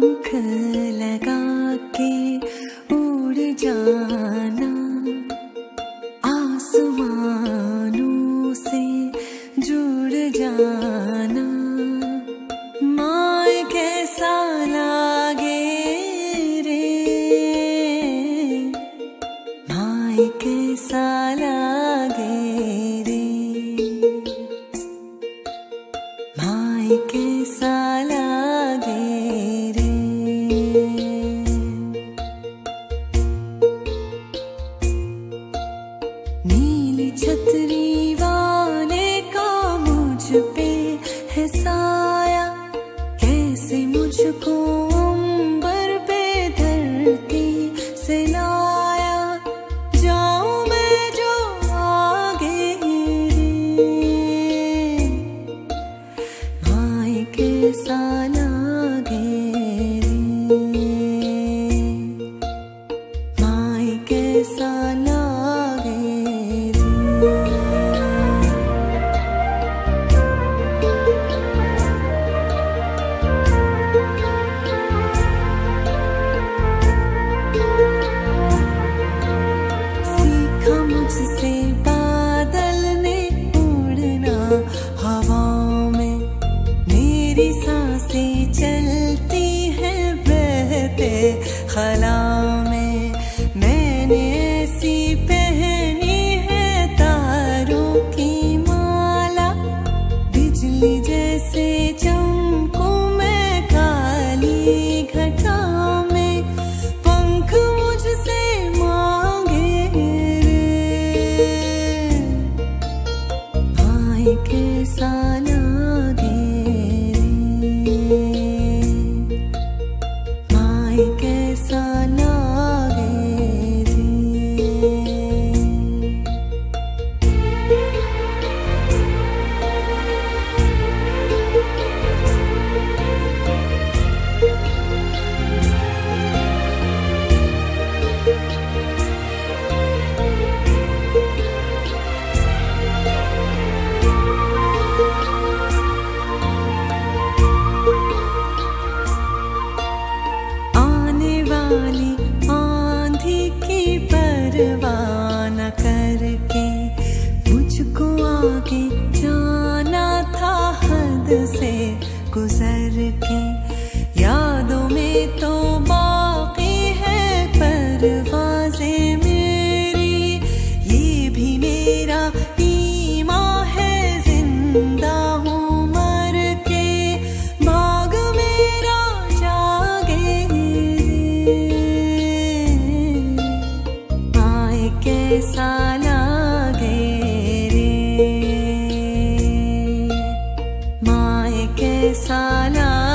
Khờ. से गुजर के यादों में तो बाकी है परवाजें मेरी। ये भी मेरा है, ज़िंदा हूँ मर के। मेरा कैसा कैसा ला